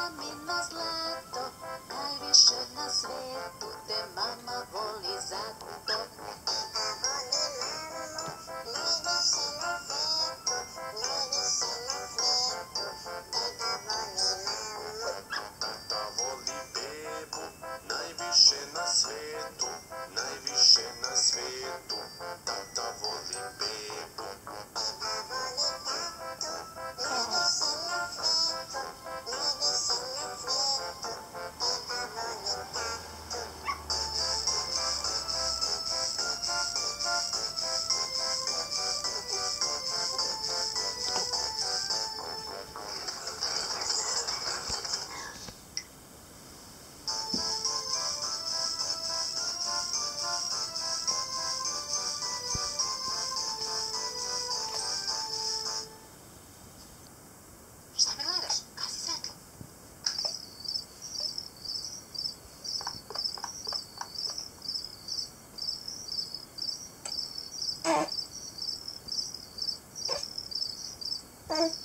Mamino zlato, najviše na svijetu, te mama voli zato. Najviše na svijetu, najviše na. Tata voli najviše na svijetu. Bye.